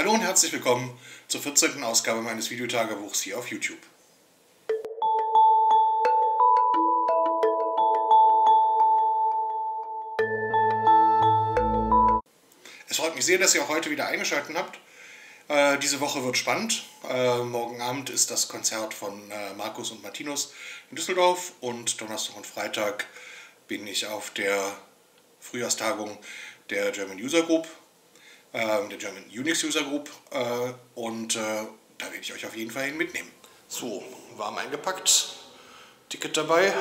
Hallo und herzlich willkommen zur 14. Ausgabe meines Videotagebuchs hier auf YouTube. Es freut mich sehr, dass ihr auch heute wieder eingeschaltet habt. Äh, diese Woche wird spannend. Äh, morgen Abend ist das Konzert von äh, Markus und Martinus in Düsseldorf und Donnerstag und Freitag bin ich auf der Frühjahrstagung der German User Group, äh, der German Unix User Group äh, und äh, da werde ich euch auf jeden Fall hin mitnehmen. So, warm eingepackt, Ticket dabei,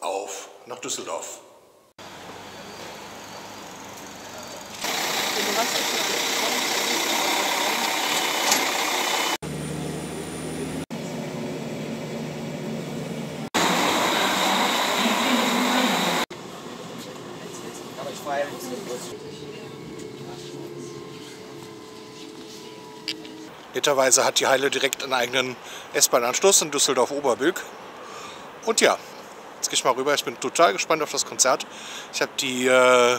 auf nach Düsseldorf. Netterweise hat die Heile direkt einen eigenen S-Bahn-Anschluss in Düsseldorf-Oberbilk. Und ja, jetzt gehe ich mal rüber. Ich bin total gespannt auf das Konzert. Ich habe die äh,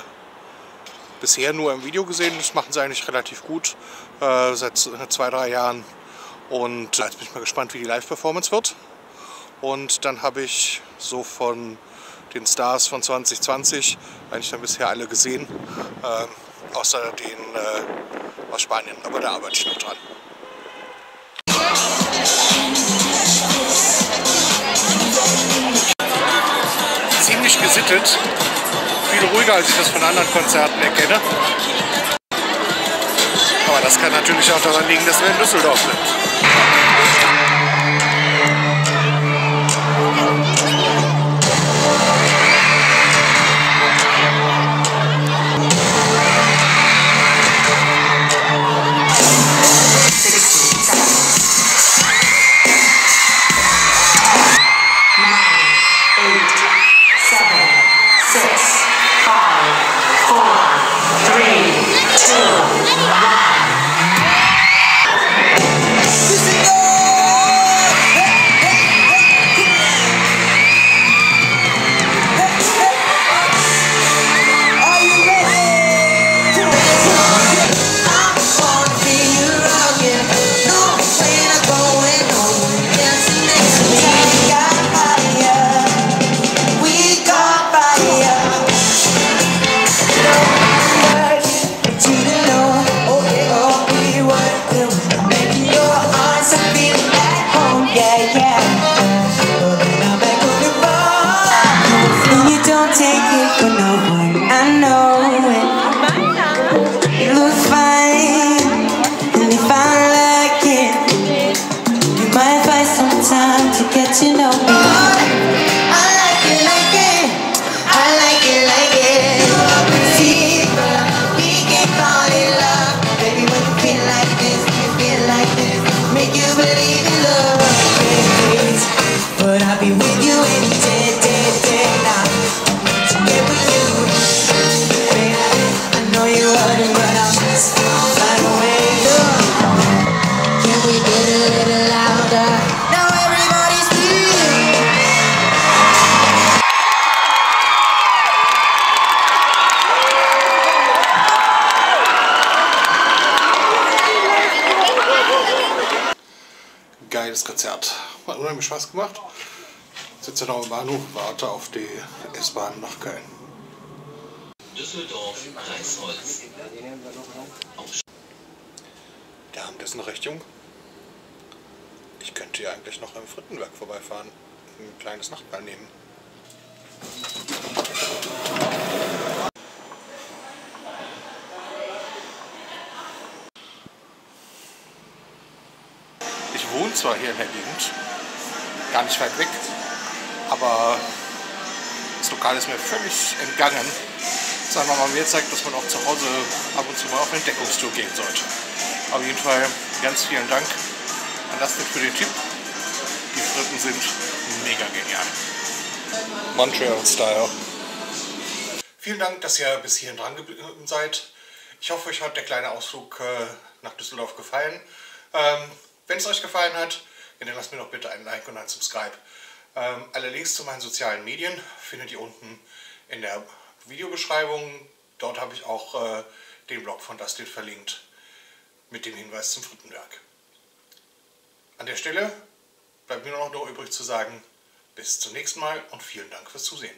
bisher nur im Video gesehen. Das machen sie eigentlich relativ gut äh, seit zwei, drei Jahren. Und jetzt bin ich mal gespannt, wie die Live-Performance wird. Und dann habe ich so von den Stars von 2020 eigentlich dann bisher alle gesehen. Äh, außer den äh, aus Spanien. Aber da arbeite ich noch dran. Gesittet, viel ruhiger als ich das von anderen Konzerten erkenne. Aber das kann natürlich auch daran liegen, dass wir in Düsseldorf sind. Geiles Konzert. Hat unheimlich Spaß gemacht. Sitze noch im Bahnhof, warte auf die S-Bahn nach Köln. Düsseldorf, Reisholz. Der Abend ist noch recht jung. Ich könnte ja eigentlich noch am Frittenwerk vorbeifahren. Ein kleines Nachtball nehmen. Wohne zwar hier in der Gegend, gar nicht weit weg, aber das Lokal ist mir völlig entgangen. Sagen wir mal, mir zeigt, dass man auch zu Hause ab und zu mal auf Entdeckungstour gehen sollte. Auf jeden Fall ganz vielen Dank an das für den Tipp. Die Fritten sind mega genial. Montreal Style. Vielen Dank, dass ihr bis hierhin dran geblieben seid. Ich hoffe, euch hat der kleine Ausflug äh, nach Düsseldorf gefallen. Wenn es euch gefallen hat, dann lasst mir doch bitte einen Like und ein Subscribe. Ähm, alle Links zu meinen sozialen Medien findet ihr unten in der Videobeschreibung. Dort habe ich auch äh, den Blog von Dustin verlinkt. mit dem Hinweis zum Frittenwerk. An der Stelle bleibt mir noch übrig zu sagen, bis zum nächsten Mal und vielen Dank fürs Zusehen.